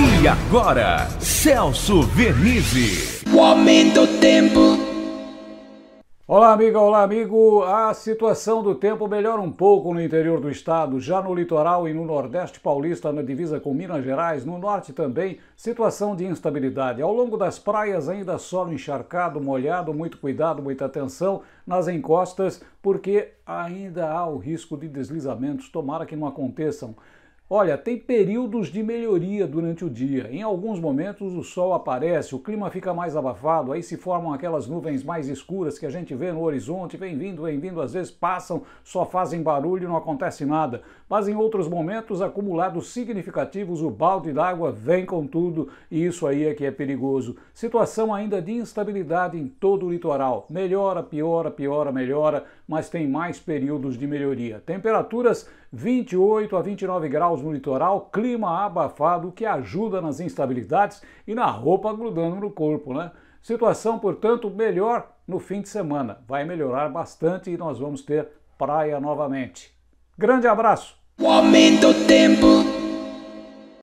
E agora, Celso Vernizzi. O aumento do tempo. Olá, amiga, olá, amigo. A situação do tempo melhora um pouco no interior do estado, já no litoral e no Nordeste paulista, na divisa com Minas Gerais, no norte também, situação de instabilidade. Ao longo das praias, ainda solo encharcado, molhado, muito cuidado, muita atenção nas encostas, porque ainda há o risco de deslizamentos. Tomara que não aconteçam. Olha, tem períodos de melhoria durante o dia. Em alguns momentos o sol aparece, o clima fica mais abafado, aí se formam aquelas nuvens mais escuras que a gente vê no horizonte, vem vindo, vem vindo, às vezes passam, só fazem barulho e não acontece nada. Mas em outros momentos, acumulados significativos, o balde d'água vem com tudo e isso aí é que é perigoso. Situação ainda de instabilidade em todo o litoral. Melhora, piora, piora, melhora, mas tem mais períodos de melhoria. Temperaturas 28 a 29 graus no litoral, clima abafado que ajuda nas instabilidades e na roupa grudando no corpo, né? Situação, portanto, melhor no fim de semana. Vai melhorar bastante e nós vamos ter praia novamente. Grande abraço! O aumento tempo.